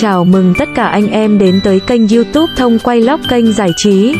Chào mừng tất cả anh em đến tới kênh youtube Thông Quay Lóc kênh giải trí.